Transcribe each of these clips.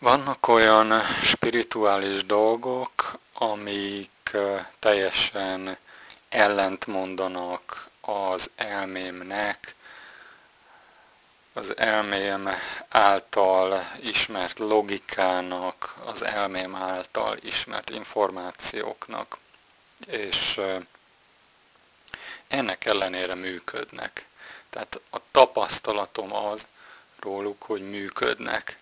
Vannak olyan spirituális dolgok, amik teljesen ellent mondanak az elmémnek, az elmém által ismert logikának, az elmém által ismert információknak, és ennek ellenére működnek. Tehát a tapasztalatom az róluk, hogy működnek.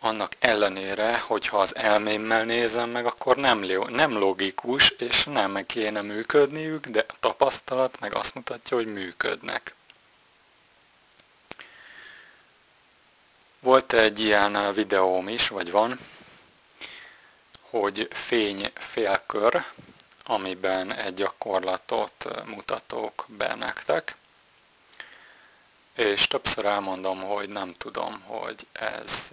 Annak ellenére, hogyha az elmémmel nézem meg, akkor nem, nem logikus, és nem kéne működniük, de a tapasztalat meg azt mutatja, hogy működnek. Volt egy ilyen videóm is, vagy van, hogy fény félkör, amiben egy gyakorlatot mutatok be nektek, és többször elmondom, hogy nem tudom, hogy ez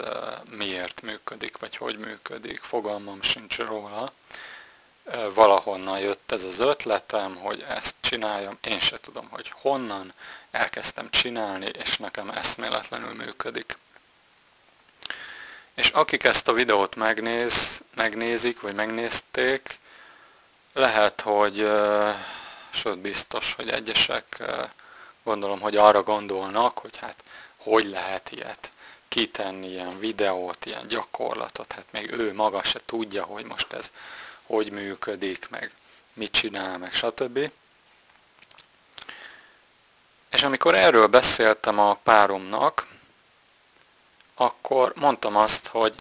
miért működik, vagy hogy működik, fogalmam sincs róla. Valahonnan jött ez az ötletem, hogy ezt csináljam, én se tudom, hogy honnan, elkezdtem csinálni, és nekem eszméletlenül működik. És akik ezt a videót megnéz, megnézik, vagy megnézték, lehet, hogy, sőt biztos, hogy egyesek gondolom, hogy arra gondolnak, hogy hát hogy lehet ilyet kitenni, ilyen videót, ilyen gyakorlatot, hát még ő maga se tudja, hogy most ez hogy működik, meg mit csinál, meg stb. És amikor erről beszéltem a páromnak, akkor mondtam azt, hogy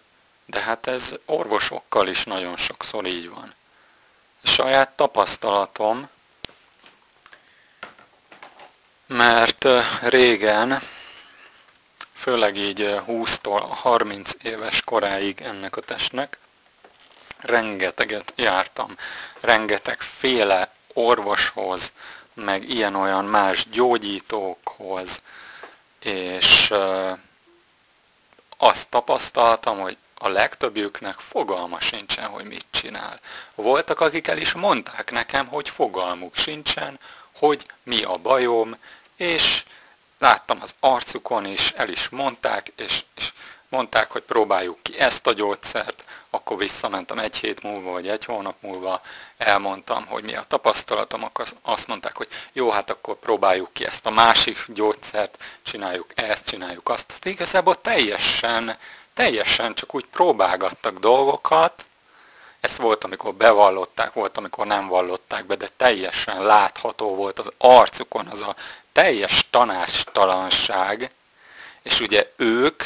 de hát ez orvosokkal is nagyon sokszor így van. A saját tapasztalatom, mert régen, főleg így 20-tól 30 éves koráig ennek a testnek, rengeteget jártam, rengeteg féle orvoshoz, meg ilyen-olyan más gyógyítókhoz, és azt tapasztaltam, hogy a legtöbbjüknek fogalma sincsen, hogy mit csinál. Voltak, akik el is mondták nekem, hogy fogalmuk sincsen, hogy mi a bajom, és láttam az arcukon is, el is mondták, és, és mondták, hogy próbáljuk ki ezt a gyógyszert, akkor visszamentem egy hét múlva, vagy egy hónap múlva, elmondtam, hogy mi a tapasztalatom, akkor azt mondták, hogy jó, hát akkor próbáljuk ki ezt a másik gyógyszert, csináljuk ezt, csináljuk azt. Tehát igazából teljesen, teljesen csak úgy próbálgattak dolgokat, ez volt, amikor bevallották, volt, amikor nem vallották be, de teljesen látható volt az arcukon az a teljes tanástalanság, és ugye ők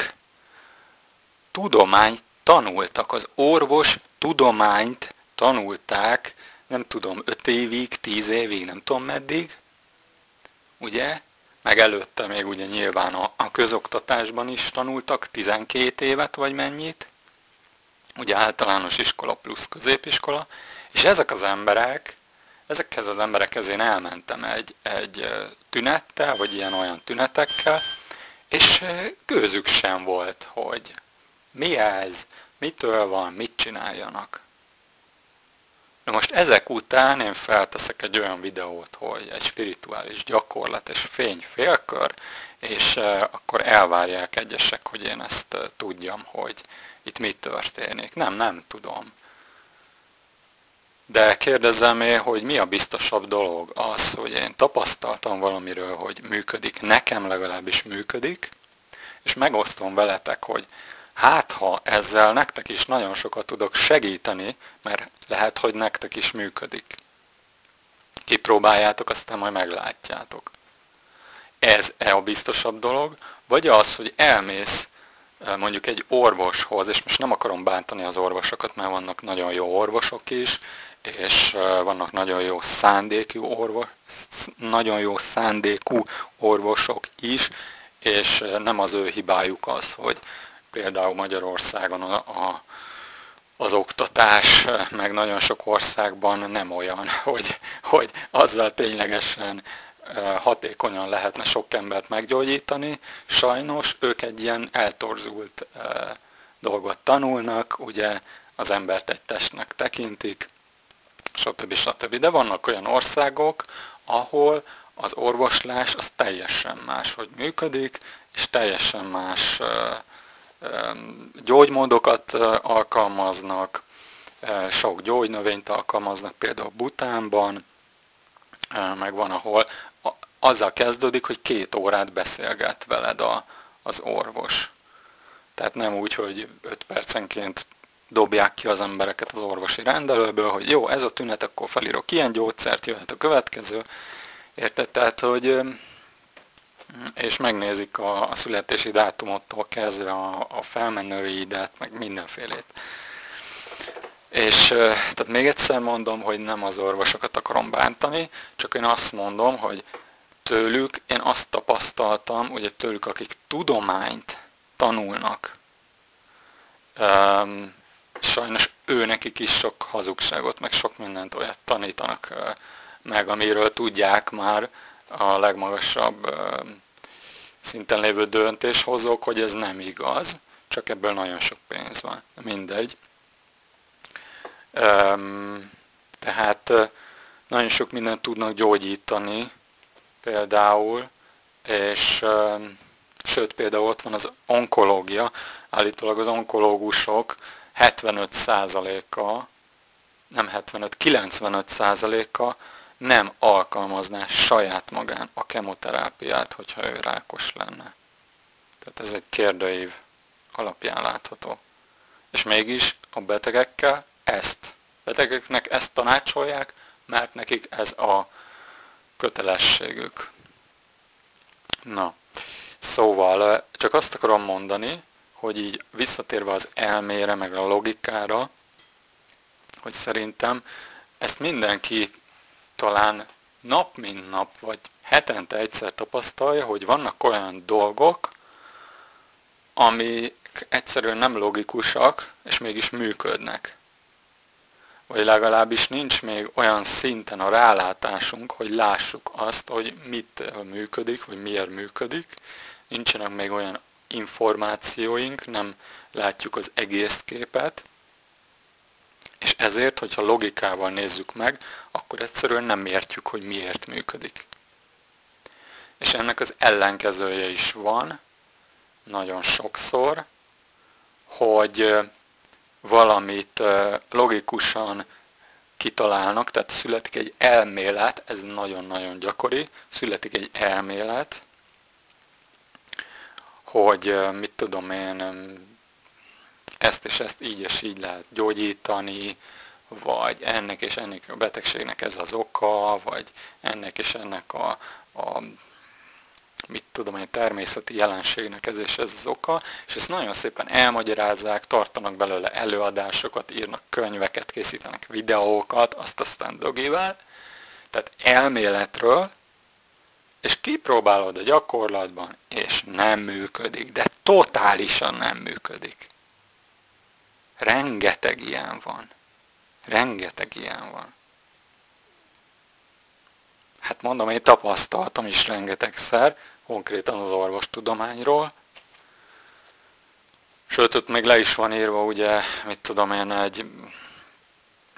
tudományt tanultak, az orvos tudományt tanulták, nem tudom, öt évig, tíz évig, nem tudom meddig, ugye? Meg előtte még ugye nyilván a, a közoktatásban is tanultak 12 évet, vagy mennyit, ugye általános iskola plusz középiskola, és ezek az emberek, ezekhez az emberekhez én elmentem egy, egy tünettel, vagy ilyen-olyan tünetekkel, és gőzük sem volt, hogy mi ez, mitől van, mit csináljanak. Na most ezek után én felteszek egy olyan videót, hogy egy spirituális gyakorlat és fény félkör, és akkor elvárják egyesek, hogy én ezt tudjam, hogy itt mi történik. Nem, nem tudom. De kérdezem én, hogy mi a biztosabb dolog? Az, hogy én tapasztaltam valamiről, hogy működik, nekem legalábbis működik, és megosztom veletek, hogy hát ha ezzel nektek is nagyon sokat tudok segíteni, mert lehet, hogy nektek is működik. Kipróbáljátok, aztán majd meglátjátok. Ez-e a biztosabb dolog, vagy az, hogy elmész eh, mondjuk egy orvoshoz, és most nem akarom bántani az orvosokat, mert vannak nagyon jó orvosok is, és vannak nagyon jó szándékú orvos, nagyon jó szándékú orvosok is, és nem az ő hibájuk az, hogy például Magyarországon a, a, az oktatás, meg nagyon sok országban nem olyan, hogy, hogy azzal ténylegesen hatékonyan lehetne sok embert meggyógyítani. Sajnos ők egy ilyen eltorzult dolgot tanulnak, ugye az embert egy testnek tekintik, stb. stb. De vannak olyan országok, ahol az orvoslás az teljesen más, hogy működik, és teljesen más gyógymódokat alkalmaznak, sok gyógynövényt alkalmaznak, például Butánban, meg van, ahol azzal kezdődik, hogy két órát beszélget veled a, az orvos. Tehát nem úgy, hogy öt percenként dobják ki az embereket az orvosi rendelőből, hogy jó, ez a tünet, akkor felírok ilyen gyógyszert, jöhet a következő. Érted? Tehát, hogy és megnézik a, a születési dátumottól kezdve a, a felmenőidet, meg mindenfélét. És tehát még egyszer mondom, hogy nem az orvosokat akarom bántani, csak én azt mondom, hogy tőlük én azt tapasztaltam, ugye tőlük, akik tudományt tanulnak, um, sajnos ő nekik is sok hazugságot, meg sok mindent olyat tanítanak meg, amiről tudják már a legmagasabb szinten lévő döntéshozók, hogy ez nem igaz, csak ebből nagyon sok pénz van. Mindegy. Tehát nagyon sok mindent tudnak gyógyítani, például, és sőt például ott van az onkológia, állítólag az onkológusok 75%-a, nem 75, 95%-a nem alkalmazná saját magán a kemoterápiát, hogyha ő rákos lenne. Tehát ez egy kérdőív alapján látható. És mégis a betegekkel ezt, betegeknek ezt tanácsolják, mert nekik ez a kötelességük. Na, szóval csak azt akarom mondani, hogy így visszatérve az elmére, meg a logikára, hogy szerintem ezt mindenki talán nap mint nap, vagy hetente egyszer tapasztalja, hogy vannak olyan dolgok, amik egyszerűen nem logikusak, és mégis működnek vagy legalábbis nincs még olyan szinten a rálátásunk, hogy lássuk azt, hogy mit működik, vagy miért működik. Nincsenek még olyan információink, nem látjuk az egész képet, és ezért, hogyha logikával nézzük meg, akkor egyszerűen nem értjük, hogy miért működik. És ennek az ellenkezője is van, nagyon sokszor, hogy valamit logikusan kitalálnak, tehát születik egy elmélet, ez nagyon-nagyon gyakori, születik egy elmélet, hogy mit tudom én, ezt és ezt így és így lehet gyógyítani, vagy ennek és ennek a betegségnek ez az oka, vagy ennek és ennek a, a mit tudom én, természeti jelenségnek ez és ez az oka, és ezt nagyon szépen elmagyarázzák, tartanak belőle előadásokat, írnak könyveket, készítenek videókat, azt aztán dogivel, tehát elméletről, és kipróbálod a gyakorlatban, és nem működik, de totálisan nem működik. Rengeteg ilyen van. Rengeteg ilyen van. Hát mondom, én tapasztaltam is rengetegszer, konkrétan az orvostudományról. Sőt, ott még le is van írva, ugye, mit tudom én, egy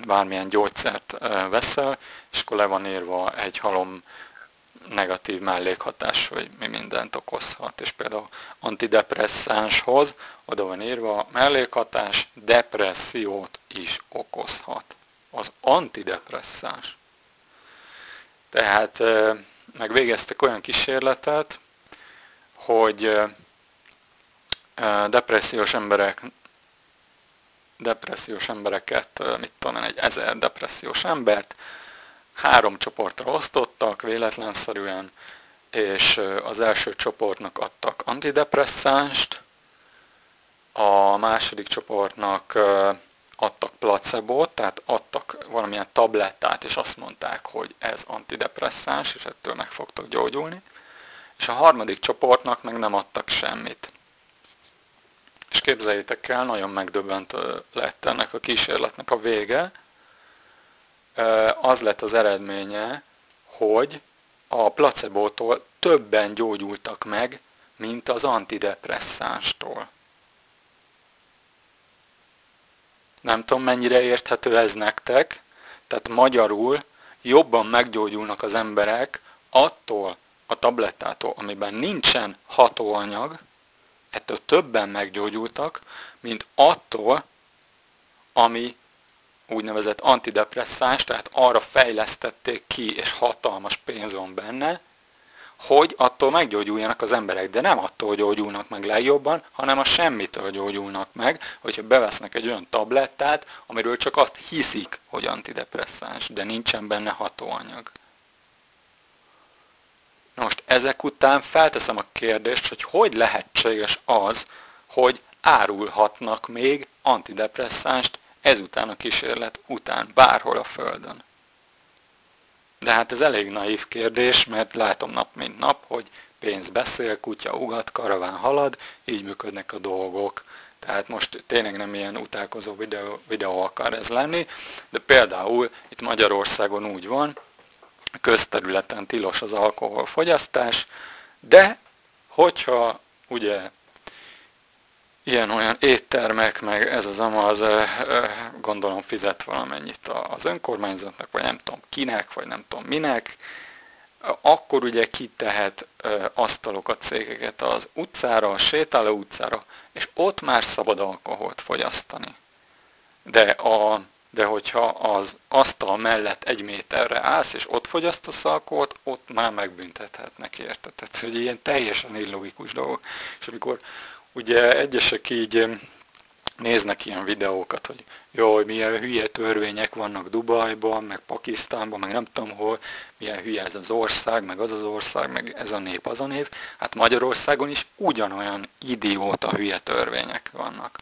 bármilyen gyógyszert veszel, és akkor le van írva egy halom negatív mellékhatás, hogy mi mindent okozhat. És például antidepresszánshoz oda van írva, mellékhatás depressziót is okozhat. Az antidepresszáns. Tehát megvégeztek olyan kísérletet, hogy depressziós emberek depressziós embereket, mit tudom én, egy ezer depressziós embert három csoportra osztottak véletlenszerűen, és az első csoportnak adtak antidepresszánst, a második csoportnak adtak placebót, tehát adtak valamilyen tablettát, és azt mondták, hogy ez antidepresszáns, és ettől meg fogtok gyógyulni. És a harmadik csoportnak meg nem adtak semmit. És képzeljétek el, nagyon megdöbbentő lett ennek a kísérletnek a vége. Az lett az eredménye, hogy a placebótól többen gyógyultak meg, mint az antidepresszánstól. Nem tudom, mennyire érthető ez nektek. Tehát magyarul jobban meggyógyulnak az emberek attól a tablettától, amiben nincsen hatóanyag, ettől többen meggyógyultak, mint attól, ami úgynevezett antidepresszáns, tehát arra fejlesztették ki, és hatalmas pénz van benne, hogy attól meggyógyuljanak az emberek, de nem attól gyógyulnak meg legjobban, hanem a semmitől gyógyulnak meg, hogyha bevesznek egy olyan tablettát, amiről csak azt hiszik, hogy antidepresszáns, de nincsen benne hatóanyag. Most ezek után felteszem a kérdést, hogy hogy lehetséges az, hogy árulhatnak még antidepresszánst ezután a kísérlet után, bárhol a Földön. De hát ez elég naív kérdés, mert látom nap mint nap, hogy pénz beszél, kutya ugat, karaván halad, így működnek a dolgok. Tehát most tényleg nem ilyen utálkozó videó, videó akar ez lenni, de például itt Magyarországon úgy van, közterületen tilos az alkoholfogyasztás, de hogyha ugye ilyen-olyan éttermek, meg ez az amaz, gondolom fizet valamennyit az önkormányzatnak, vagy nem tudom kinek, vagy nem tudom minek, akkor ugye kitehet asztalokat, cégeket az utcára, a sétáló utcára, és ott már szabad alkoholt fogyasztani. De, a, de hogyha az asztal mellett egy méterre állsz, és ott fogyasztasz alkoholt, ott már megbüntethetnek érte. Tehát, hogy ilyen teljesen illogikus dolgok. És amikor ugye egyesek így néznek ilyen videókat, hogy jó, milyen hülye törvények vannak Dubajban, meg Pakisztánban, meg nem tudom hol, milyen hülye ez az ország, meg az az ország, meg ez a nép, az a nép. Hát Magyarországon is ugyanolyan idióta hülye törvények vannak.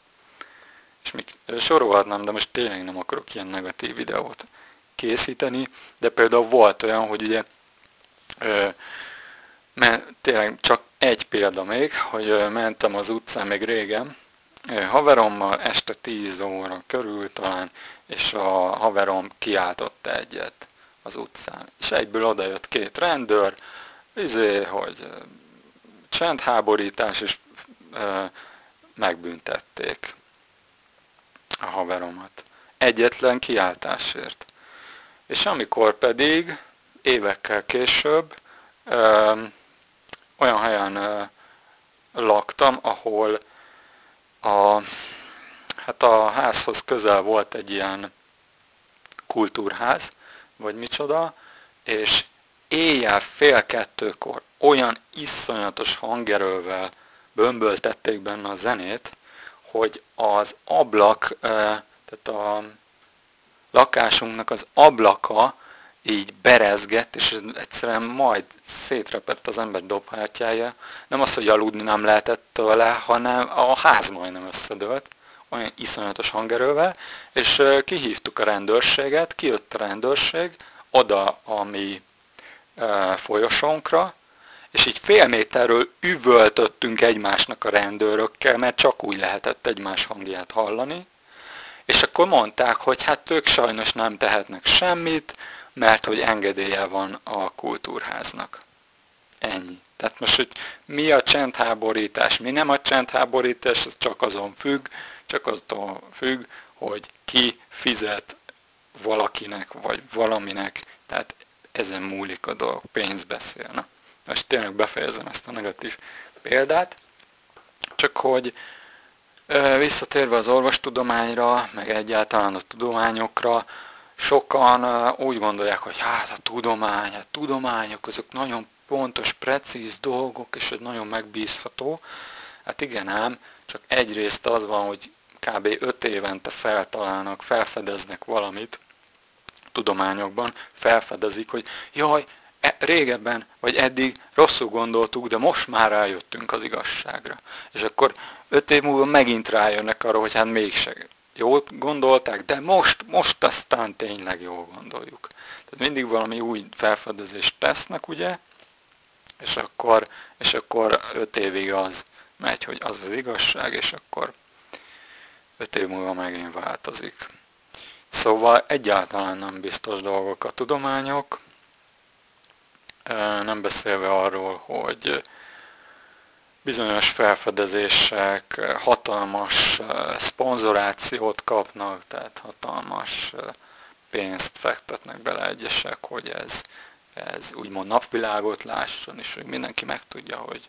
És még sorolhatnám, de most tényleg nem akarok ilyen negatív videót készíteni, de például volt olyan, hogy ugye mert tényleg csak egy példa még, hogy mentem az utcán még régen, haverommal este 10 óra körül talán, és a haverom kiáltott egyet az utcán. És egyből odajött két rendőr, izé, hogy csendháborítás, és e, megbüntették a haveromat. Egyetlen kiáltásért. És amikor pedig évekkel később olyan helyen laktam, ahol a, hát a házhoz közel volt egy ilyen kultúrház, vagy micsoda, és éjjel fél kettőkor olyan iszonyatos hangerővel bömböltették benne a zenét, hogy az ablak, tehát a lakásunknak az ablaka így berezgett, és egyszerűen majd szétrepett az ember dobhártyája. Nem az, hogy aludni nem lehetett tőle, hanem a ház majdnem összedőlt, olyan iszonyatos hangerővel, és kihívtuk a rendőrséget, kijött a rendőrség oda a mi folyosónkra, és így fél méterről üvöltöttünk egymásnak a rendőrökkel, mert csak úgy lehetett egymás hangját hallani, és akkor mondták, hogy hát ők sajnos nem tehetnek semmit, mert hogy engedélye van a kultúrháznak. Ennyi. Tehát most, hogy mi a csendháborítás, mi nem a csendháborítás, ez csak azon függ, csak azon függ, hogy ki fizet valakinek, vagy valaminek, tehát ezen múlik a dolog, pénz beszélne. Most tényleg befejezem ezt a negatív példát, csak hogy visszatérve az orvostudományra, meg egyáltalán a tudományokra, sokan úgy gondolják, hogy hát a tudomány, a tudományok azok nagyon pontos, precíz dolgok, és egy nagyon megbízható. Hát igen ám, csak egyrészt az van, hogy kb. 5 évente feltalálnak, felfedeznek valamit tudományokban, felfedezik, hogy jaj, e, régebben, vagy eddig rosszul gondoltuk, de most már rájöttünk az igazságra. És akkor 5 év múlva megint rájönnek arra, hogy hát mégse jól gondolták, de most, most aztán tényleg jól gondoljuk. Tehát mindig valami új felfedezést tesznek, ugye, és akkor, és akkor öt évig az megy, hogy az az igazság, és akkor öt év múlva megint változik. Szóval egyáltalán nem biztos dolgok a tudományok, nem beszélve arról, hogy bizonyos felfedezések hatalmas szponzorációt kapnak, tehát hatalmas pénzt fektetnek bele egyesek, hogy ez, ez úgymond napvilágot lásson, és hogy mindenki megtudja, hogy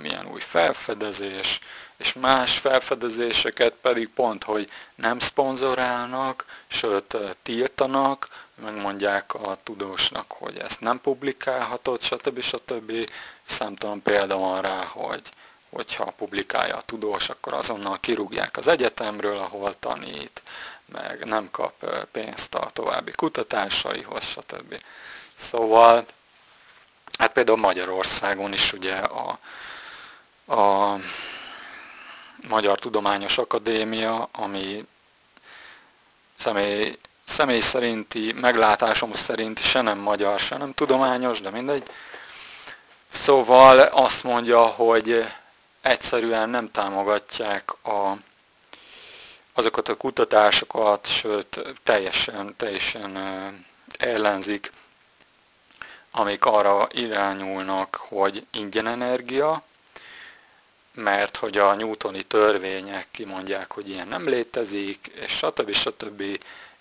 milyen új felfedezés, és más felfedezéseket pedig pont, hogy nem szponzorálnak, sőt tiltanak, megmondják a tudósnak, hogy ezt nem publikálhatod, stb. stb. Számtalan példa van rá, hogy hogyha publikálja a tudós, akkor azonnal kirúgják az egyetemről, ahol tanít, meg nem kap pénzt a további kutatásaihoz, stb. Szóval, hát például Magyarországon is ugye a, a Magyar Tudományos Akadémia, ami személy, személy szerinti, meglátásom szerint se nem magyar, se nem tudományos, de mindegy. Szóval azt mondja, hogy egyszerűen nem támogatják a, azokat a kutatásokat, sőt teljesen, teljesen ellenzik, amik arra irányulnak, hogy ingyen energia, mert hogy a newtoni törvények kimondják, hogy ilyen nem létezik, és stb. stb.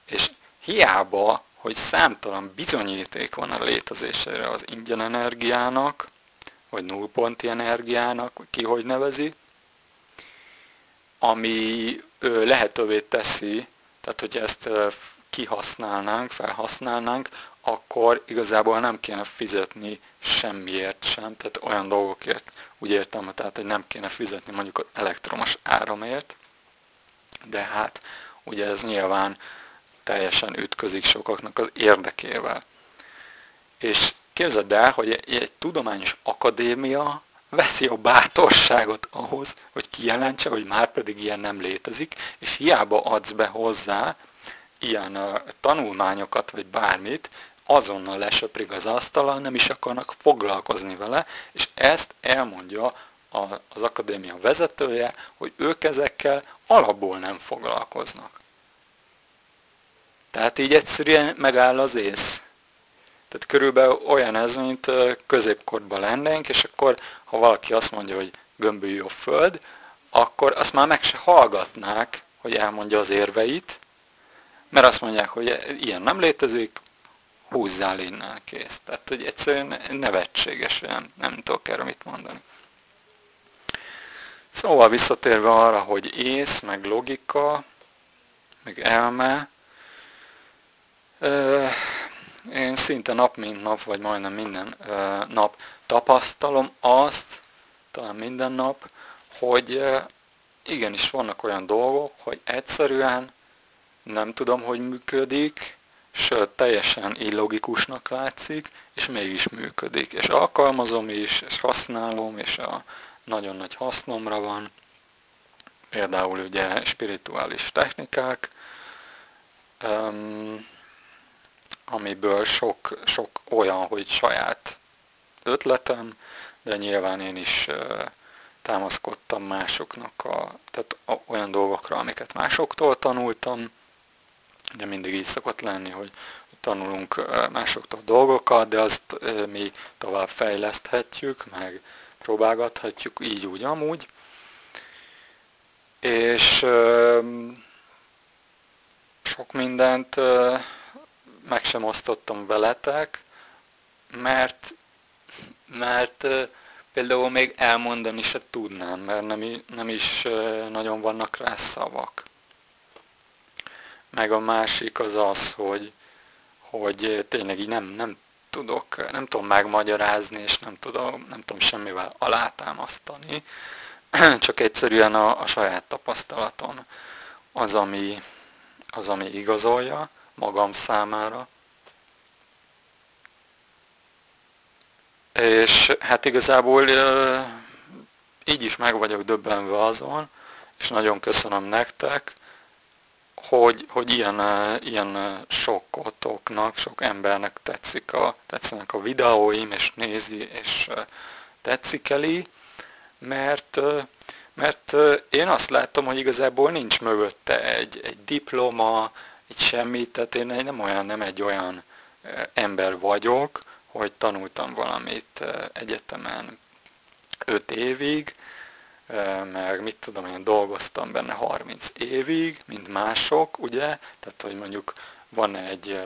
És hiába, hogy számtalan bizonyíték van a létezésére az ingyen energiának, vagy nullponti energiának, ki hogy nevezi, ami lehetővé teszi, tehát hogy ezt kihasználnánk, felhasználnánk, akkor igazából nem kéne fizetni semmiért sem, tehát olyan dolgokért, úgy értem, tehát hogy nem kéne fizetni mondjuk az elektromos áramért, de hát ugye ez nyilván teljesen ütközik sokaknak az érdekével. És képzeld el, hogy egy, tudományos akadémia veszi a bátorságot ahhoz, hogy kijelentse, hogy már pedig ilyen nem létezik, és hiába adsz be hozzá ilyen uh, tanulmányokat, vagy bármit, azonnal lesöprik az asztalon, nem is akarnak foglalkozni vele, és ezt elmondja az akadémia vezetője, hogy ők ezekkel alapból nem foglalkoznak. Tehát így egyszerűen megáll az ész. Tehát körülbelül olyan ez, mint középkorban lennénk, és akkor, ha valaki azt mondja, hogy gömbölyű a föld, akkor azt már meg se hallgatnák, hogy elmondja az érveit, mert azt mondják, hogy ilyen nem létezik, húzzál innen, kész. Tehát, hogy egyszerűen nevetséges, nem, nem tudok erre mit mondani. Szóval visszatérve arra, hogy ész, meg logika, meg elme, én szinte nap mint nap, vagy majdnem minden nap tapasztalom azt, talán minden nap, hogy igenis vannak olyan dolgok, hogy egyszerűen nem tudom, hogy működik, sőt teljesen illogikusnak látszik, és mégis működik. És alkalmazom is, és használom, és a nagyon nagy hasznomra van. Például ugye spirituális technikák, amiből sok, sok olyan, hogy saját ötletem, de nyilván én is támaszkodtam másoknak, a, tehát olyan dolgokra, amiket másoktól tanultam, Ugye mindig így szokott lenni, hogy tanulunk másoktól dolgokat, de azt mi tovább fejleszthetjük, meg próbálgathatjuk így, úgy, amúgy. És sok mindent meg sem osztottam veletek, mert, mert például még elmondani se tudnám, mert nem, nem is nagyon vannak rá szavak. Meg a másik az az, hogy, hogy tényleg így nem, nem tudok, nem tudom megmagyarázni, és nem tudom, nem tudom semmivel alátámasztani, csak egyszerűen a, a saját tapasztalaton az, ami, az, ami igazolja magam számára. És hát igazából így is meg vagyok döbbenve azon, és nagyon köszönöm nektek, hogy, hogy ilyen, ilyen sokotoknak, sok embernek tetszik a, tetszenek a videóim, és nézi, és tetszik eli, mert, mert én azt látom, hogy igazából nincs mögötte egy, egy diploma, egy semmit, tehát én nem olyan, nem egy olyan ember vagyok, hogy tanultam valamit egyetemen öt évig, meg mit tudom én, dolgoztam benne 30 évig, mint mások, ugye, tehát hogy mondjuk van egy,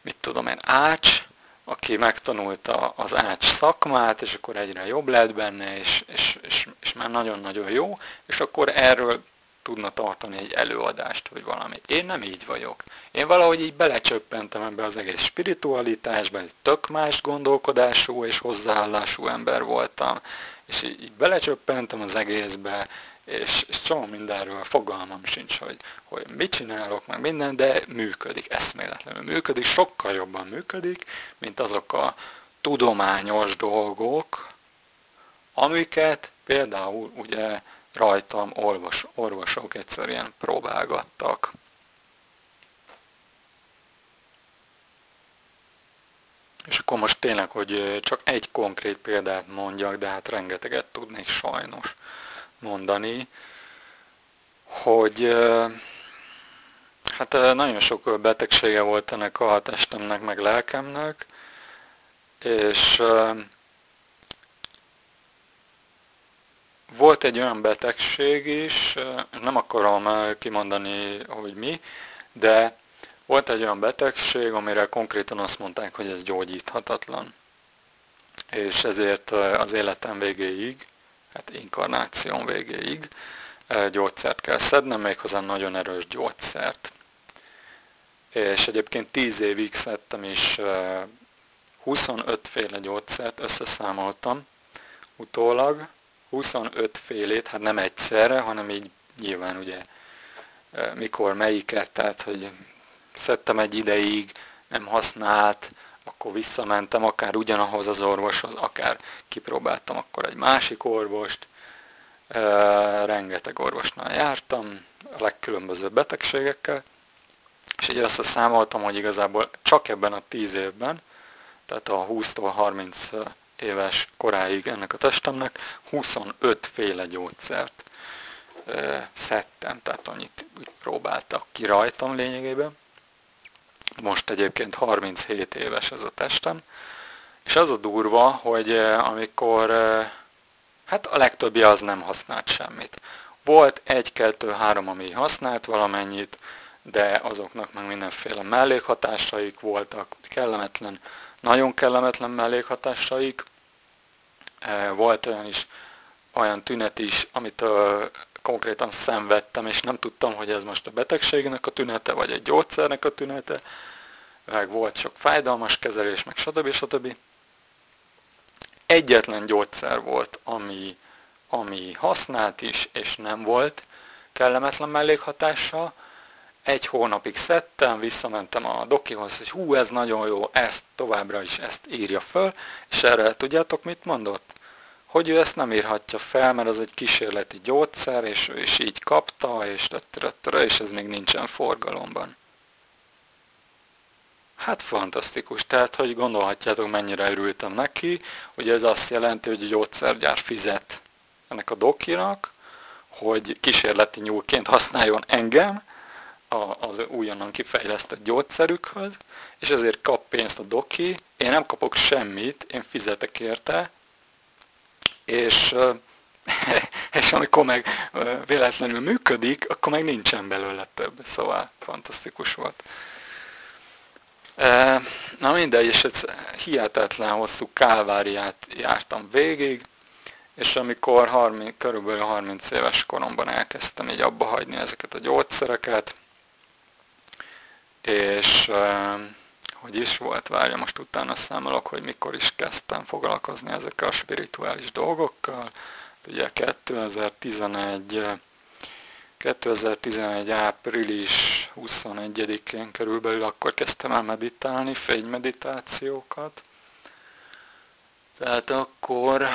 mit tudom én, ács, aki megtanulta az ács szakmát, és akkor egyre jobb lett benne, és, és, és, és már nagyon-nagyon jó, és akkor erről tudna tartani egy előadást, vagy valami. Én nem így vagyok. Én valahogy így belecsöppentem ebbe az egész spiritualitásba, egy tök más gondolkodású és hozzáállású ember voltam, és így, belecsöppentem az egészbe, és, és csomó mindenről fogalmam sincs, hogy, hogy mit csinálok, meg minden, de működik, eszméletlenül működik, sokkal jobban működik, mint azok a tudományos dolgok, amiket például ugye rajtam orvos, orvosok egyszerűen próbálgattak. Akkor most tényleg, hogy csak egy konkrét példát mondjak, de hát rengeteget tudnék sajnos mondani, hogy hát nagyon sok betegsége volt ennek a testemnek, meg lelkemnek, és volt egy olyan betegség is, nem akarom kimondani, hogy mi, de volt egy olyan betegség, amire konkrétan azt mondták, hogy ez gyógyíthatatlan. És ezért az életem végéig hát inkarnáción végéig gyógyszert kell szednem, méghozzá nagyon erős gyógyszert. És egyébként 10 évig szedtem is 25 féle gyógyszert, összeszámoltam utólag, 25 félét, hát nem egyszerre, hanem így nyilván ugye mikor melyiket, tehát hogy szedtem egy ideig, nem használt, akkor visszamentem akár ugyanahoz az orvoshoz, akár kipróbáltam akkor egy másik orvost, rengeteg orvosnál jártam, a legkülönbözőbb betegségekkel, és így azt számoltam, hogy igazából csak ebben a 10 évben, tehát a 20-tól 30 éves koráig ennek a testemnek 25 féle gyógyszert szedtem, tehát annyit úgy próbáltak ki rajtam lényegében. Most egyébként 37 éves ez a testem, és az a durva, hogy eh, amikor, eh, hát a legtöbbi az nem használt semmit. Volt egy, kettő, három, ami használt valamennyit, de azoknak meg mindenféle mellékhatásaik voltak, kellemetlen, nagyon kellemetlen mellékhatásaik. Eh, volt olyan is, olyan tünet is, amit konkrétan szenvedtem, és nem tudtam, hogy ez most a betegségnek a tünete, vagy egy gyógyszernek a tünete, meg volt sok fájdalmas kezelés, meg stb. stb. Egyetlen gyógyszer volt, ami, ami használt is, és nem volt kellemetlen mellékhatással. Egy hónapig szedtem, visszamentem a dokihoz, hogy hú, ez nagyon jó, ezt továbbra is ezt írja föl, és erre tudjátok mit mondott? Hogy ő ezt nem írhatja fel, mert az egy kísérleti gyógyszer, és ő is így kapta, és, és ez még nincsen forgalomban. Hát fantasztikus, tehát hogy gondolhatjátok mennyire örültem neki, hogy ez azt jelenti, hogy a gyógyszergyár fizet ennek a dokinak, hogy kísérleti nyúlként használjon engem az újonnan kifejlesztett gyógyszerükhöz, és ezért kap pénzt a doki, én nem kapok semmit, én fizetek érte, és, és amikor meg véletlenül működik, akkor meg nincsen belőle több. Szóval fantasztikus volt. Na mindegy, és ez hihetetlen hosszú kálváriát jártam végig, és amikor 30, körülbelül 30 éves koromban elkezdtem így abba hagyni ezeket a gyógyszereket, és hogy is volt, várja, most utána számolok, hogy mikor is kezdtem foglalkozni ezekkel a spirituális dolgokkal. Ugye 2011 2011. április 21-én körülbelül akkor kezdtem el meditálni, fénymeditációkat. Tehát akkor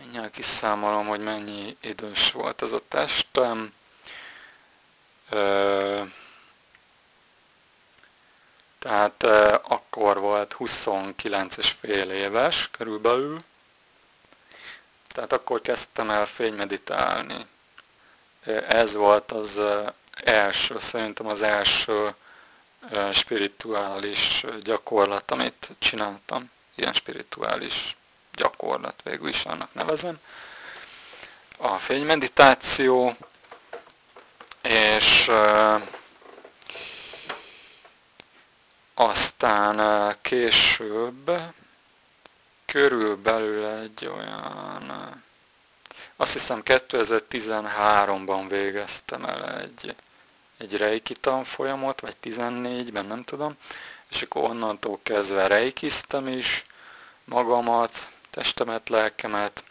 mindjárt kiszámolom, hogy mennyi idős volt ez a testem. Tehát akkor volt 29 és fél éves körülbelül. Tehát akkor kezdtem el fénymeditálni ez volt az első, szerintem az első spirituális gyakorlat, amit csináltam. Ilyen spirituális gyakorlat végül is annak nevezem. A fénymeditáció, és aztán később körülbelül egy olyan, azt hiszem 2013-ban végeztem el egy, egy reiki tanfolyamot, vagy 14-ben, nem tudom, és akkor onnantól kezdve reikiztem is magamat, testemet, lelkemet.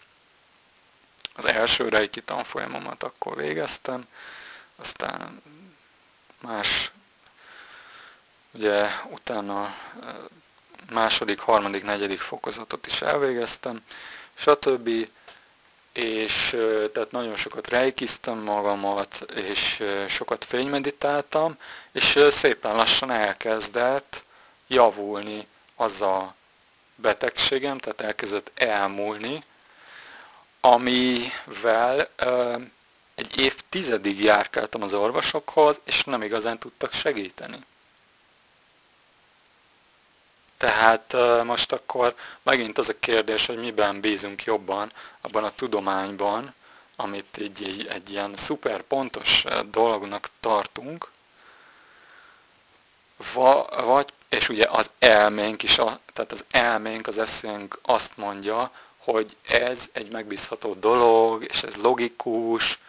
Az első reiki tanfolyamomat akkor végeztem, aztán más, ugye utána második, harmadik, negyedik fokozatot is elvégeztem, stb. És tehát nagyon sokat reikiztem magamat, és sokat fénymeditáltam, és szépen lassan elkezdett javulni az a betegségem, tehát elkezdett elmúlni, amivel egy évtizedig járkáltam az orvosokhoz, és nem igazán tudtak segíteni. Tehát most akkor megint az a kérdés, hogy miben bízunk jobban, abban a tudományban, amit egy, egy, egy ilyen szuper pontos dolognak tartunk, va, vagy, és ugye az elménk is, a, tehát az elménk, az eszünk azt mondja, hogy ez egy megbízható dolog, és ez logikus,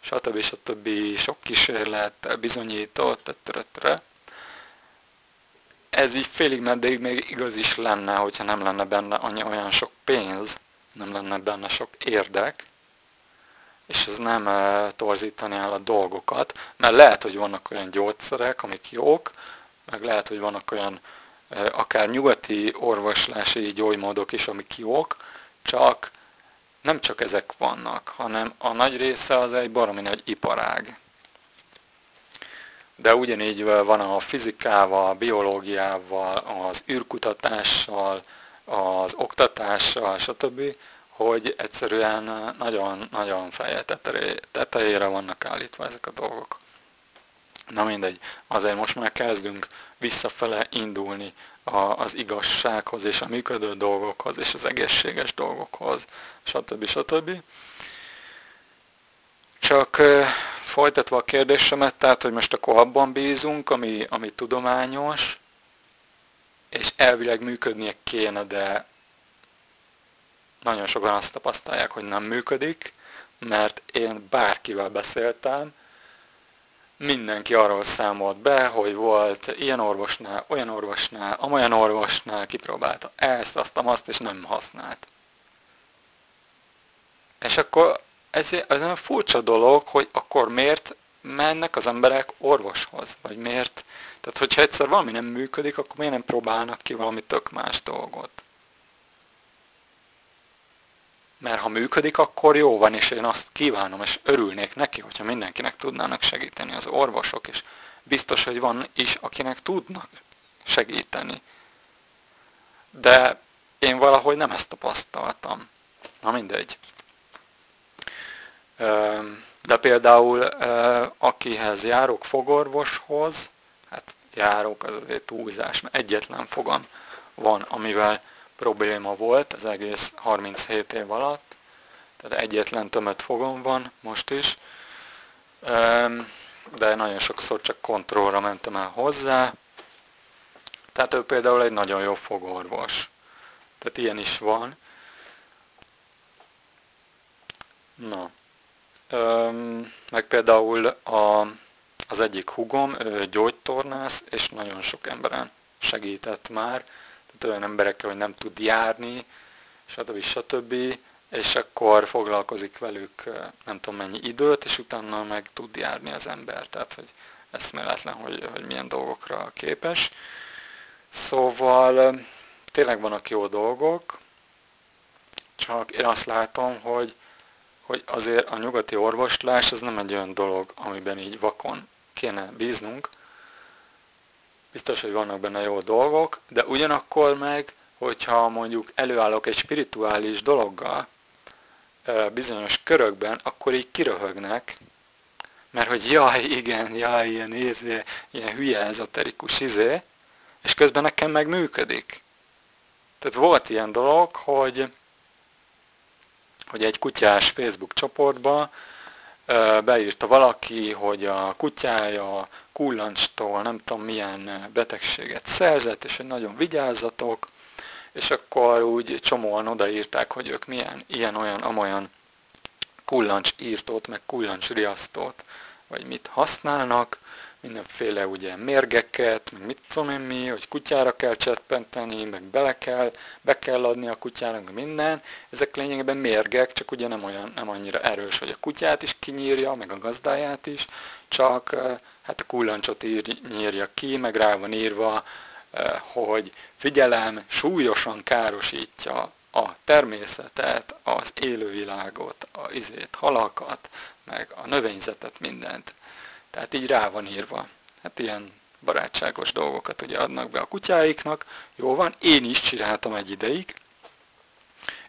stb. stb. sok kísérlettel bizonyított, etc ez így félig meddig még igaz is lenne, hogyha nem lenne benne annyi olyan sok pénz, nem lenne benne sok érdek, és ez nem torzítani el a dolgokat, mert lehet, hogy vannak olyan gyógyszerek, amik jók, meg lehet, hogy vannak olyan akár nyugati orvoslási gyógymódok is, amik jók, csak nem csak ezek vannak, hanem a nagy része az egy baromi nagy iparág de ugyanígy van a fizikával, a biológiával, az űrkutatással, az oktatással, stb., hogy egyszerűen nagyon-nagyon feje tetejére vannak állítva ezek a dolgok. Na mindegy, azért most már kezdünk visszafele indulni az igazsághoz és a működő dolgokhoz és az egészséges dolgokhoz, stb. stb. Csak folytatva a kérdésemet, tehát, hogy most akkor abban bízunk, ami, ami tudományos, és elvileg működnie kéne, de nagyon sokan azt tapasztalják, hogy nem működik, mert én bárkivel beszéltem, mindenki arról számolt be, hogy volt ilyen orvosnál, olyan orvosnál, amolyan orvosnál, kipróbálta ezt, azt, azt, és nem használt. És akkor ez, ez olyan furcsa dolog, hogy akkor miért mennek az emberek orvoshoz, vagy miért, tehát hogyha egyszer valami nem működik, akkor miért nem próbálnak ki valami tök más dolgot? Mert ha működik, akkor jó van, és én azt kívánom, és örülnék neki, hogyha mindenkinek tudnának segíteni az orvosok, és biztos, hogy van is, akinek tudnak segíteni. De én valahogy nem ezt tapasztaltam. Na mindegy. De például akihez járok fogorvoshoz, hát járok, az azért túlzás, mert egyetlen fogam van, amivel probléma volt az egész 37 év alatt, tehát egyetlen tömött fogom van most is, de nagyon sokszor csak kontrollra mentem el hozzá, tehát ő például egy nagyon jó fogorvos. Tehát ilyen is van. Na meg például a, az egyik hugom, ő gyógytornász, és nagyon sok emberen segített már, tehát olyan emberekkel, hogy nem tud járni, stb. stb. És akkor foglalkozik velük nem tudom mennyi időt, és utána meg tud járni az ember. Tehát, hogy eszméletlen, hogy, hogy milyen dolgokra képes. Szóval tényleg vannak jó dolgok, csak én azt látom, hogy hogy azért a nyugati orvoslás az nem egy olyan dolog, amiben így vakon kéne bíznunk. Biztos, hogy vannak benne jó dolgok, de ugyanakkor meg, hogyha mondjuk előállok egy spirituális dologgal bizonyos körökben, akkor így kiröhögnek, mert hogy jaj, igen, jaj, ilyen, izé, ilyen hülye ezoterikus izé, és közben nekem meg működik. Tehát volt ilyen dolog, hogy hogy egy kutyás Facebook csoportban beírta valaki, hogy a kutyája kullancstól nem tudom milyen betegséget szerzett, és hogy nagyon vigyázzatok, és akkor úgy csomóan odaírták, hogy ők milyen ilyen-olyan, amolyan kullancsírtót, meg kullancsriasztót, vagy mit használnak, mindenféle ugye mérgeket, meg mit tudom én mi, hogy kutyára kell cseppenteni, meg bele kell, be kell adni a kutyának, meg minden. Ezek lényegében mérgek, csak ugye nem olyan, nem annyira erős, hogy a kutyát is kinyírja, meg a gazdáját is, csak hát a kullancsot ír, nyírja ki, meg rá van írva, hogy figyelem, súlyosan károsítja a természetet, az élővilágot, a izét, halakat, meg a növényzetet, mindent. Tehát így rá van írva. Hát ilyen barátságos dolgokat ugye adnak be a kutyáiknak. Jó van, én is csináltam egy ideig.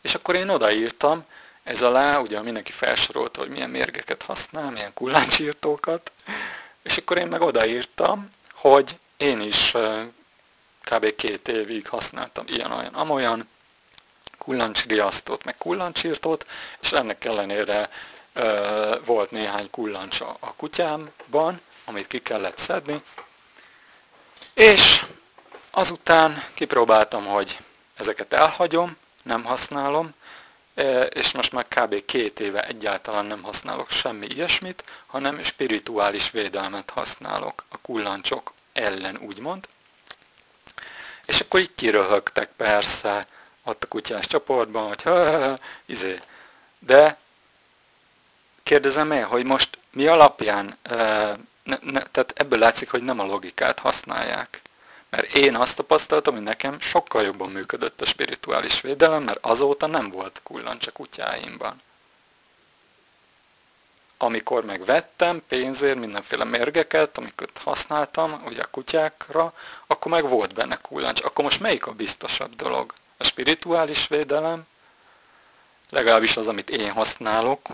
És akkor én odaírtam, ez alá, ugye mindenki felsorolta, hogy milyen mérgeket használ, milyen kullancsírtókat, és akkor én meg odaírtam, hogy én is kb. két évig használtam ilyen-olyan, amolyan kullancsriasztót, meg kullancsírtót, és ennek ellenére volt néhány kullancs a kutyámban, amit ki kellett szedni, és azután kipróbáltam, hogy ezeket elhagyom, nem használom, és most már kb. két éve egyáltalán nem használok semmi ilyesmit, hanem spirituális védelmet használok a kullancsok ellen, úgymond. És akkor így kiröhögtek persze ott a kutyás csoportban, hogy ha izé. De kérdezem én, hogy most mi alapján, ne, ne, tehát ebből látszik, hogy nem a logikát használják. Mert én azt tapasztaltam, hogy nekem sokkal jobban működött a spirituális védelem, mert azóta nem volt kullancs a kutyáimban. Amikor megvettem pénzért mindenféle mérgeket, amiket használtam, ugye a kutyákra, akkor meg volt benne kullancs. Akkor most melyik a biztosabb dolog? A spirituális védelem, legalábbis az, amit én használok,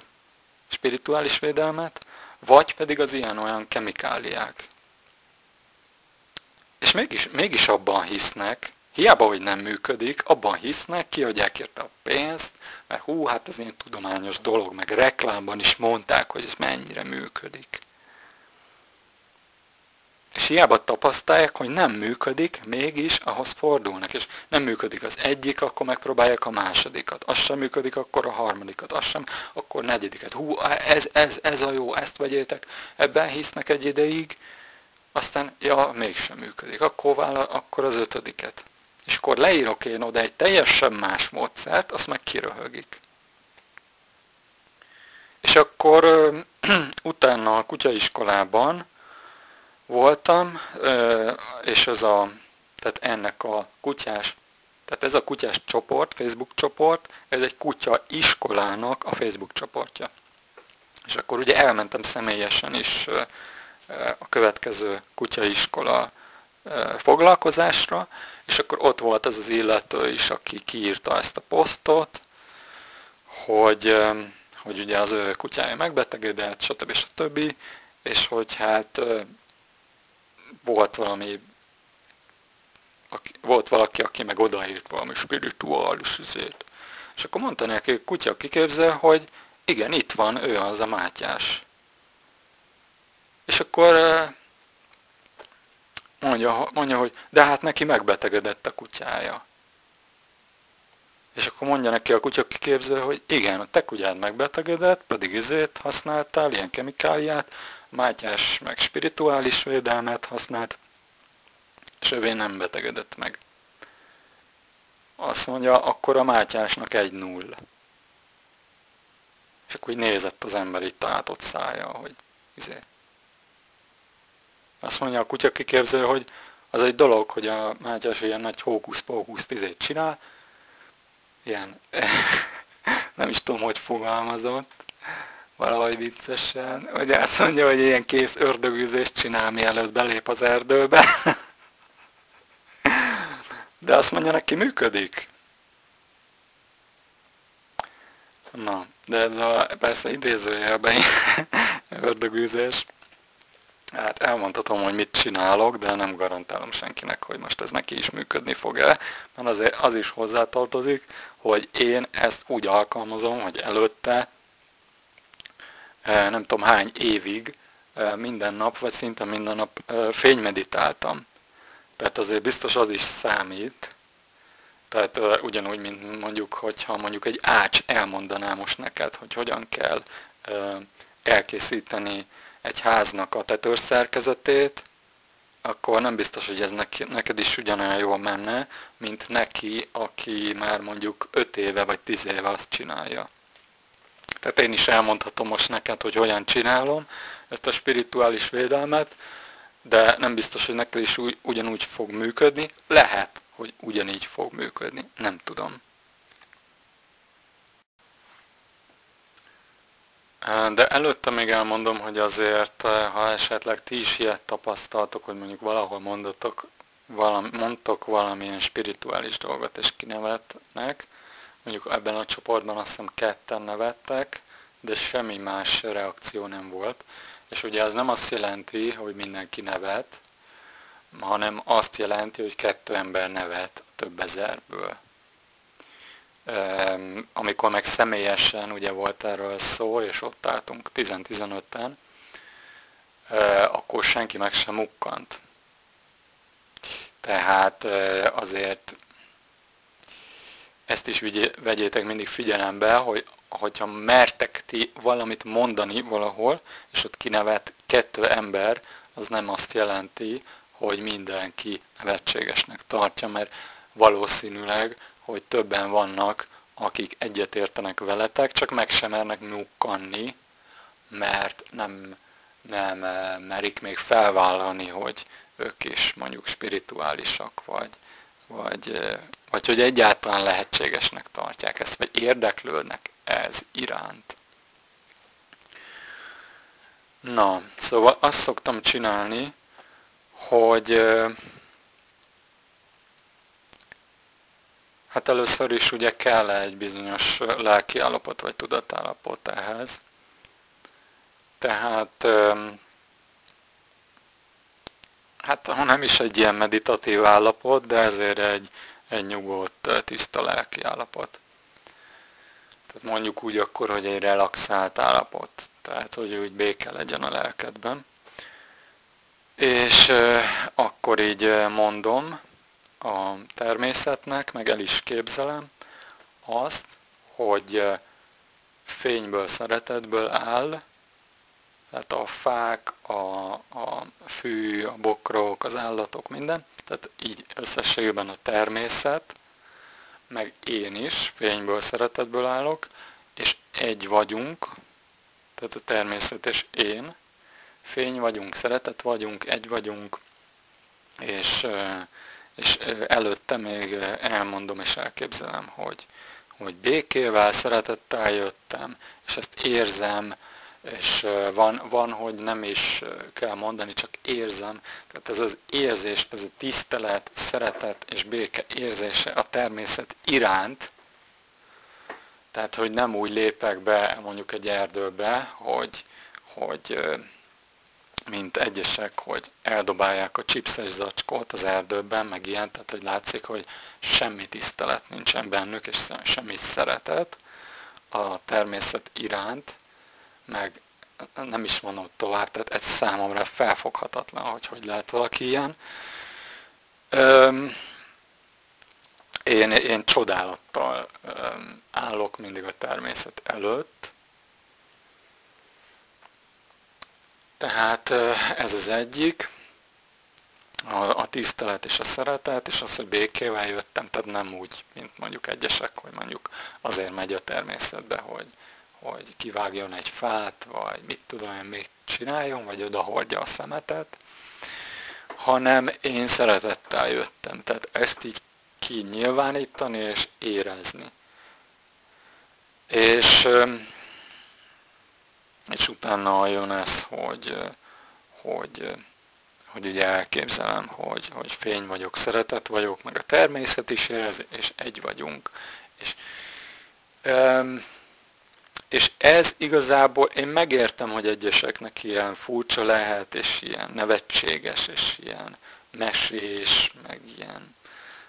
spirituális védelmet, vagy pedig az ilyen-olyan kemikáliák. És mégis, mégis abban hisznek, hiába, hogy nem működik, abban hisznek, kiadják érte a pénzt, mert hú, hát ez ilyen tudományos dolog, meg reklámban is mondták, hogy ez mennyire működik. És hiába tapasztalják, hogy nem működik, mégis ahhoz fordulnak, és nem működik az egyik, akkor megpróbálják a másodikat. Az sem működik, akkor a harmadikat, az sem, akkor negyediket. Hú, ez, ez, ez a jó, ezt vegyétek, ebben hisznek egy ideig, aztán, ja, mégsem működik. Akkor, vála, akkor az ötödiket. És akkor leírok én oda egy teljesen más módszert, azt meg kiröhögik. És akkor utána a kutyaiskolában voltam, és ez a, tehát ennek a kutyás, tehát ez a kutyás csoport, Facebook csoport, ez egy kutya iskolának a Facebook csoportja. És akkor ugye elmentem személyesen is a következő kutyaiskola foglalkozásra, és akkor ott volt az az illető is, aki kiírta ezt a posztot, hogy, hogy ugye az ő kutyája megbetegedett, stb. stb. És hogy hát volt valami, aki, volt valaki, aki meg odaírt valami spirituális üzét. És akkor mondta neki, kutya kiképzel, hogy igen, itt van, ő az a Mátyás. És akkor mondja, mondja, hogy de hát neki megbetegedett a kutyája. És akkor mondja neki a kutya kiképző, hogy igen, a te kutyád megbetegedett, pedig izét használtál, ilyen kemikáliát, Mátyás meg spirituális védelmet használt, és övé nem betegedett meg. Azt mondja, akkor a Mátyásnak egy null. És akkor úgy nézett az ember itt tátott szája, hogy izé. Azt mondja a kutya kiképző, hogy az egy dolog, hogy a Mátyás ilyen nagy hókusz-pókusz tizét csinál, ilyen, nem is tudom, hogy fogalmazott, valahogy viccesen, hogy azt mondja, hogy ilyen kész ördögűzést csinál, mielőtt belép az erdőbe. De azt mondja, neki működik. Na, de ez a persze idézőjelben ördögűzés. Hát elmondhatom, hogy mit csinálok, de nem garantálom senkinek, hogy most ez neki is működni fog-e, mert azért az is hozzátartozik, hogy én ezt úgy alkalmazom, hogy előtte nem tudom hány évig minden nap, vagy szinte minden nap fénymeditáltam. Tehát azért biztos az is számít. Tehát ugyanúgy, mint mondjuk, hogyha mondjuk egy ács elmondaná most neked, hogy hogyan kell elkészíteni egy háznak a tetőrszerkezetét, akkor nem biztos, hogy ez neked is ugyanolyan jól menne, mint neki, aki már mondjuk 5 éve vagy 10 éve azt csinálja. Tehát én is elmondhatom most neked, hogy hogyan csinálom ezt a spirituális védelmet, de nem biztos, hogy neked is úgy, ugyanúgy fog működni. Lehet, hogy ugyanígy fog működni. Nem tudom. De előtte még elmondom, hogy azért, ha esetleg ti is ilyet tapasztaltok, hogy mondjuk valahol mondotok, valami, mondtok valamilyen spirituális dolgot és kinevetnek, mondjuk ebben a csoportban azt hiszem ketten nevettek, de semmi más reakció nem volt. És ugye ez nem azt jelenti, hogy mindenki nevet, hanem azt jelenti, hogy kettő ember nevet több ezerből. Amikor meg személyesen ugye volt erről szó, és ott álltunk 10-15-en, akkor senki meg sem mukkant. Tehát azért ezt is vegyétek mindig figyelembe, hogy hogyha mertek ti valamit mondani valahol, és ott kinevet kettő ember, az nem azt jelenti, hogy mindenki nevetségesnek tartja, mert valószínűleg, hogy többen vannak, akik egyetértenek veletek, csak meg sem mernek mukkanni, mert nem, nem eh, merik még felvállalni, hogy ők is mondjuk spirituálisak, vagy, vagy, vagy hogy egyáltalán lehetségesnek tartják ezt, vagy érdeklődnek ez iránt. Na, szóval azt szoktam csinálni, hogy hát először is ugye kell egy bizonyos lelki állapot vagy tudatállapot ehhez. Tehát hát ha nem is egy ilyen meditatív állapot, de ezért egy, egy nyugodt, tiszta lelki állapot. Tehát mondjuk úgy akkor, hogy egy relaxált állapot. Tehát, hogy úgy béke legyen a lelkedben. És akkor így mondom a természetnek, meg el is képzelem azt, hogy fényből, szeretetből áll, tehát a fák, a, a fű, a bokrok, az állatok, minden, tehát így összességében a természet, meg én is fényből, szeretetből állok, és egy vagyunk, tehát a természet és én, fény vagyunk, szeretet vagyunk, egy vagyunk, és, és előtte még elmondom és elképzelem, hogy, hogy békével, szeretettel jöttem, és ezt érzem, és van, van, hogy nem is kell mondani, csak érzem. Tehát ez az érzés, ez a tisztelet, szeretet és béke érzése a természet iránt, tehát, hogy nem úgy lépek be mondjuk egy erdőbe, hogy, hogy mint egyesek, hogy eldobálják a chipses zacskót az erdőben, meg ilyen, tehát hogy látszik, hogy semmi tisztelet nincsen bennük, és semmi szeretet a természet iránt, meg nem is mondom tovább, tehát egy számomra felfoghatatlan, hogy hogy lehet valaki ilyen. Öm, én, én csodálattal öm, állok mindig a természet előtt, tehát ez az egyik, a, a tisztelet és a szeretet, és az, hogy békével jöttem, tehát nem úgy, mint mondjuk egyesek, hogy mondjuk azért megy a természetbe, hogy, hogy kivágjon egy fát, vagy mit tudom én még csináljon, vagy oda hordja a szemetet, hanem én szeretettel jöttem. Tehát ezt így kinyilvánítani és érezni. És, és utána jön ez, hogy, hogy, hogy ugye elképzelem, hogy, hogy fény vagyok, szeretet vagyok, meg a természet is érez, és egy vagyunk. És, és ez igazából, én megértem, hogy egyeseknek ilyen furcsa lehet, és ilyen nevetséges, és ilyen mesés, meg ilyen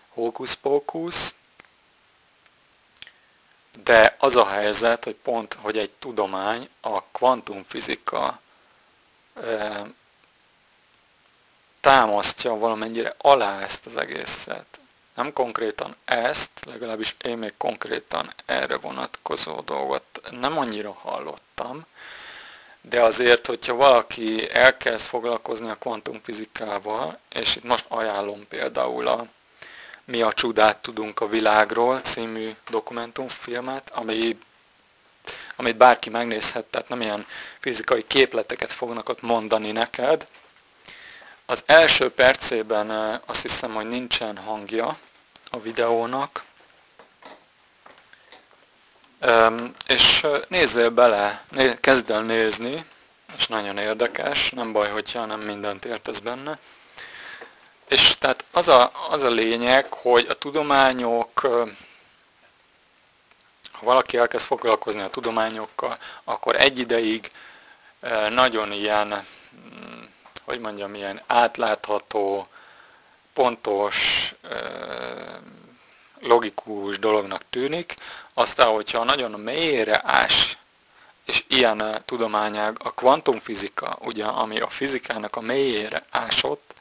hókusz-pókusz, De az a helyzet, hogy pont, hogy egy tudomány, a kvantumfizika támasztja valamennyire alá ezt az egészet. Nem konkrétan ezt, legalábbis én még konkrétan erre vonatkozó dolgot nem annyira hallottam, de azért, hogyha valaki elkezd foglalkozni a kvantumfizikával, és itt most ajánlom például a Mi a csodát tudunk a világról című dokumentumfilmet, ami, amit bárki megnézhet, tehát nem ilyen fizikai képleteket fognak ott mondani neked. Az első percében eh, azt hiszem, hogy nincsen hangja a videónak, és nézzél bele, kezd el nézni, és nagyon érdekes, nem baj, hogyha nem mindent értesz benne. És tehát az a, az a lényeg, hogy a tudományok, ha valaki elkezd foglalkozni a tudományokkal, akkor egy ideig nagyon ilyen, mm, hogy mondjam, ilyen átlátható, pontos, logikus dolognak tűnik, aztán, hogyha nagyon a mélyére ás, és ilyen tudományág, a kvantumfizika, ugye, ami a fizikának a mélyére ásott,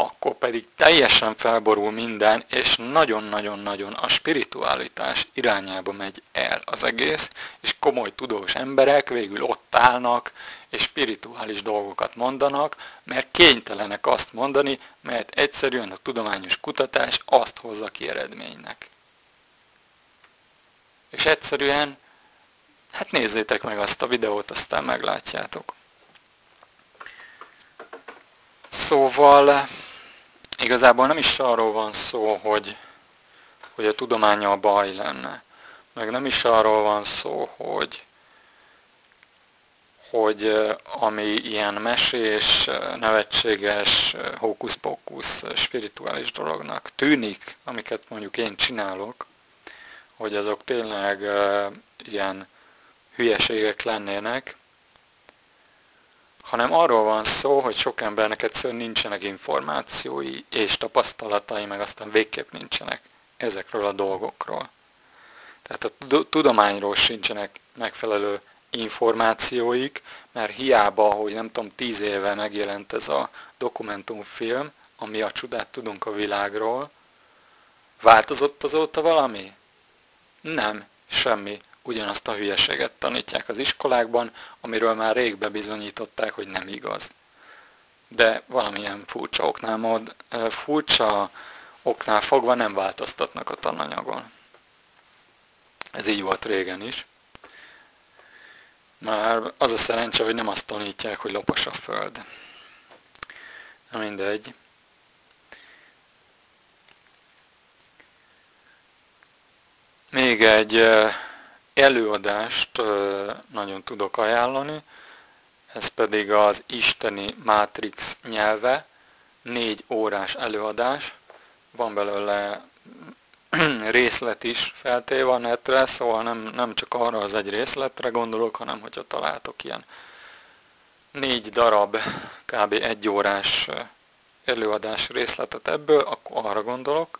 akkor pedig teljesen felborul minden, és nagyon-nagyon-nagyon a spiritualitás irányába megy el az egész, és komoly tudós emberek végül ott állnak, és spirituális dolgokat mondanak, mert kénytelenek azt mondani, mert egyszerűen a tudományos kutatás azt hozza ki eredménynek. És egyszerűen, hát nézzétek meg azt a videót, aztán meglátjátok. Szóval igazából nem is arról van szó, hogy, hogy a tudománya a baj lenne. Meg nem is arról van szó, hogy, hogy ami ilyen mesés, nevetséges, hókusz-pókusz, spirituális dolognak tűnik, amiket mondjuk én csinálok, hogy azok tényleg ilyen hülyeségek lennének, hanem arról van szó, hogy sok embernek egyszerűen nincsenek információi és tapasztalatai, meg aztán végképp nincsenek ezekről a dolgokról. Tehát a tudományról sincsenek megfelelő információik, mert hiába, hogy nem tudom, tíz éve megjelent ez a dokumentumfilm, ami a csodát tudunk a világról, változott azóta valami? Nem, semmi. Ugyanazt a hülyeséget tanítják az iskolákban, amiről már rég bebizonyították, hogy nem igaz. De valamilyen furcsa oknál, mód, furcsa oknál fogva nem változtatnak a tananyagon. Ez így volt régen is. Már az a szerencse, hogy nem azt tanítják, hogy lopos a föld. Na mindegy. Még egy előadást nagyon tudok ajánlani, ez pedig az Isteni Matrix nyelve, négy órás előadás, van belőle részlet is feltéve a netre, szóval nem, nem csak arra az egy részletre gondolok, hanem hogyha találtok ilyen négy darab, kb. egy órás előadás részletet ebből, akkor arra gondolok.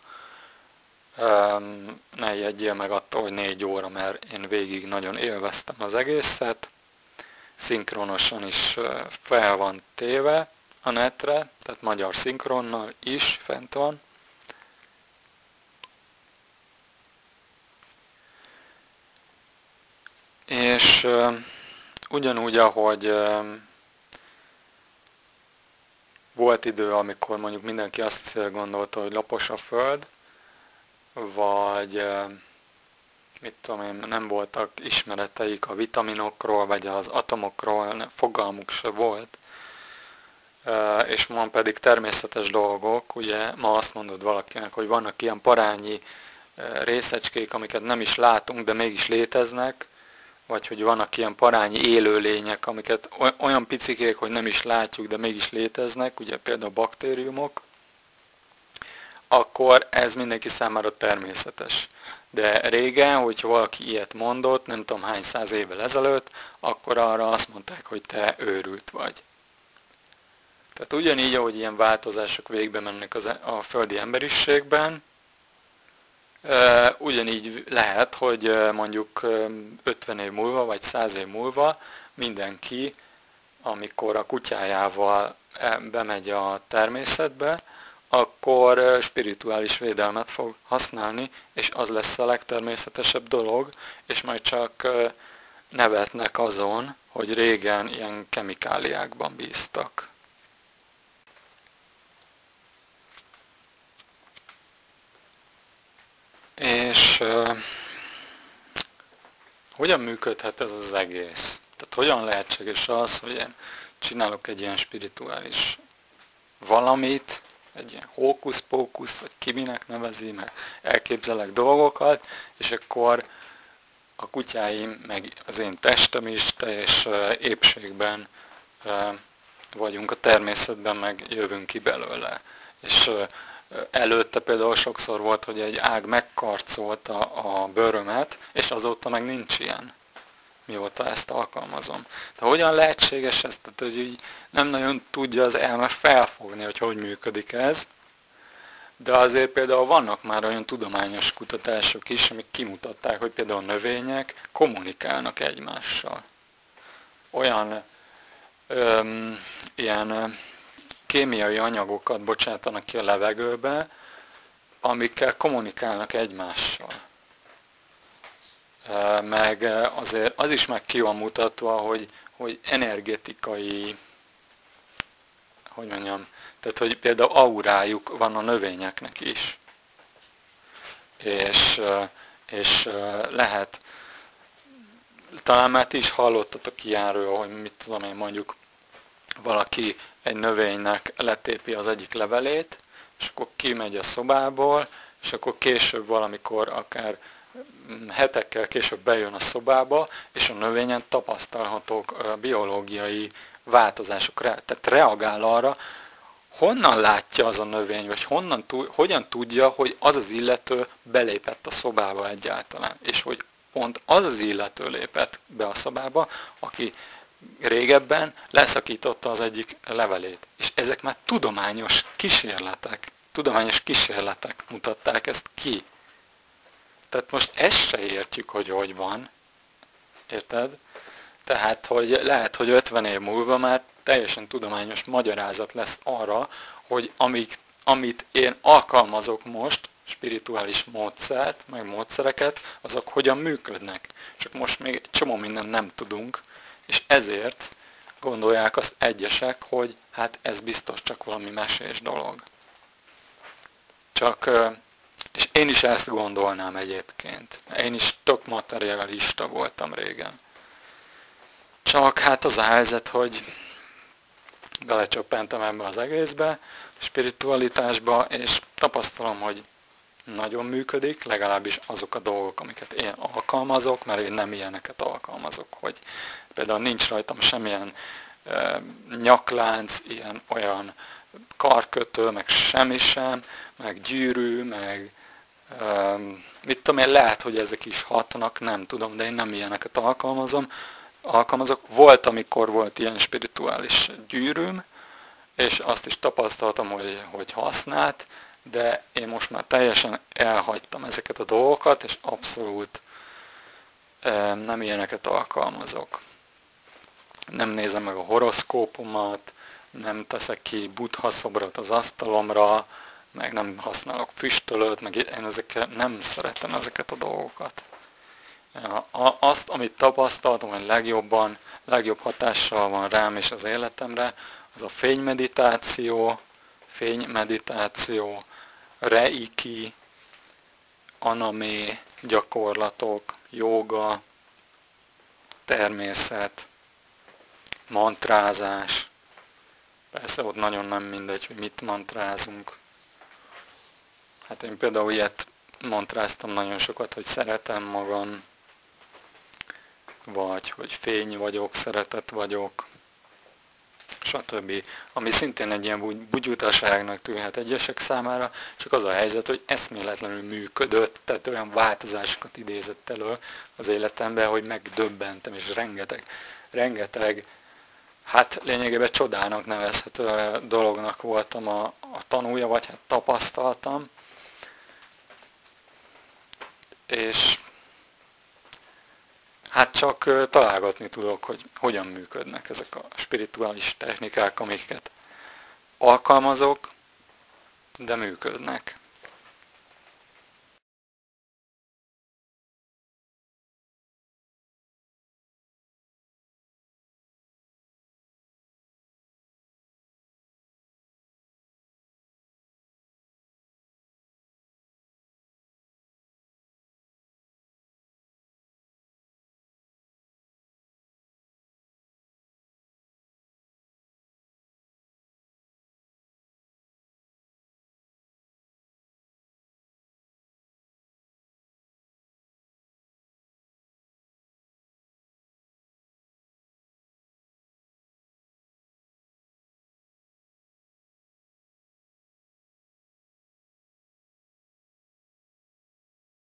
Ne jegyél meg attól, hogy négy óra, mert én végig nagyon élveztem az egészet. Szinkronosan is fel van téve a netre, tehát magyar szinkronnal is fent van. És ugyanúgy, ahogy volt idő, amikor mondjuk mindenki azt gondolta, hogy lapos a Föld, vagy mit tudom én, nem voltak ismereteik a vitaminokról, vagy az atomokról, fogalmuk se volt, és van pedig természetes dolgok, ugye ma azt mondod valakinek, hogy vannak ilyen parányi részecskék, amiket nem is látunk, de mégis léteznek, vagy hogy vannak ilyen parányi élőlények, amiket olyan picikék, hogy nem is látjuk, de mégis léteznek, ugye például baktériumok, akkor ez mindenki számára természetes. De régen, hogyha valaki ilyet mondott, nem tudom hány száz évvel ezelőtt, akkor arra azt mondták, hogy te őrült vagy. Tehát ugyanígy, ahogy ilyen változások végbe mennek e- a földi emberiségben, Ugyanígy lehet, hogy mondjuk 50 év múlva, vagy 100 év múlva mindenki, amikor a kutyájával bemegy a természetbe, akkor spirituális védelmet fog használni, és az lesz a legtermészetesebb dolog, és majd csak nevetnek azon, hogy régen ilyen kemikáliákban bíztak. És uh, hogyan működhet ez az egész? Tehát hogyan lehetséges az, hogy én csinálok egy ilyen spirituális valamit, egy ilyen hókusz-pókusz, vagy ki minek nevezi, meg elképzelek dolgokat, és akkor a kutyáim, meg az én testem is teljes épségben vagyunk a természetben, meg jövünk ki belőle. És előtte például sokszor volt, hogy egy ág megkarcolta a bőrömet, és azóta meg nincs ilyen mióta ezt alkalmazom. De hogyan lehetséges ez? Tehát, hogy így nem nagyon tudja az elme felfogni, hogy hogy működik ez. De azért például vannak már olyan tudományos kutatások is, amik kimutatták, hogy például növények kommunikálnak egymással. Olyan öm, ilyen kémiai anyagokat bocsátanak ki a levegőbe, amikkel kommunikálnak egymással meg azért az is meg ki van mutatva, hogy, hogy energetikai, hogy mondjam, tehát hogy például aurájuk van a növényeknek is. És, és lehet, talán már ti is hallottatok ilyenről, hogy mit tudom én mondjuk, valaki egy növénynek letépi az egyik levelét, és akkor kimegy a szobából, és akkor később valamikor akár hetekkel később bejön a szobába, és a növényen tapasztalhatók biológiai változások, tehát reagál arra, honnan látja az a növény, vagy honnan, hogyan tudja, hogy az az illető belépett a szobába egyáltalán, és hogy pont az az illető lépett be a szobába, aki régebben leszakította az egyik levelét. És ezek már tudományos kísérletek, tudományos kísérletek mutatták ezt ki. Tehát most ezt se értjük, hogy hogy van. Érted? Tehát, hogy lehet, hogy 50 év múlva már teljesen tudományos magyarázat lesz arra, hogy amik, amit én alkalmazok most, spirituális módszert, meg módszereket, azok hogyan működnek. Csak most még egy csomó minden nem tudunk, és ezért gondolják azt egyesek, hogy hát ez biztos csak valami mesés dolog. Csak és én is ezt gondolnám egyébként. Én is tök materialista voltam régen. Csak hát az a helyzet, hogy belecsöppentem ebbe az egészbe, spiritualitásba, és tapasztalom, hogy nagyon működik, legalábbis azok a dolgok, amiket én alkalmazok, mert én nem ilyeneket alkalmazok, hogy például nincs rajtam semmilyen e, nyaklánc, ilyen olyan karkötő, meg semmi sem, meg gyűrű, meg mit tudom én, lehet, hogy ezek is hatnak, nem tudom, de én nem ilyeneket alkalmazom. alkalmazok. Volt, amikor volt ilyen spirituális gyűrűm, és azt is tapasztaltam, hogy, hogy használt, de én most már teljesen elhagytam ezeket a dolgokat, és abszolút nem ilyeneket alkalmazok. Nem nézem meg a horoszkópomat, nem teszek ki buddha szobrot az asztalomra, meg nem használok füstölőt, meg én ezekkel nem szeretem ezeket a dolgokat. Azt, amit tapasztaltam, hogy legjobban, legjobb hatással van rám és az életemre, az a fénymeditáció, fénymeditáció, reiki, anamé gyakorlatok, joga, természet, mantrázás. Persze ott nagyon nem mindegy, hogy mit mantrázunk. Hát én például ilyet mantráztam nagyon sokat, hogy szeretem magam, vagy hogy fény vagyok, szeretet vagyok, stb. Ami szintén egy ilyen bugyutaságnak tűnhet egyesek számára, csak az a helyzet, hogy eszméletlenül működött, tehát olyan változásokat idézett elő az életemben, hogy megdöbbentem, és rengeteg, rengeteg, hát lényegében csodának nevezhető dolognak voltam a, a tanúja, vagy hát tapasztaltam, és hát csak találgatni tudok, hogy hogyan működnek ezek a spirituális technikák, amiket alkalmazok, de működnek.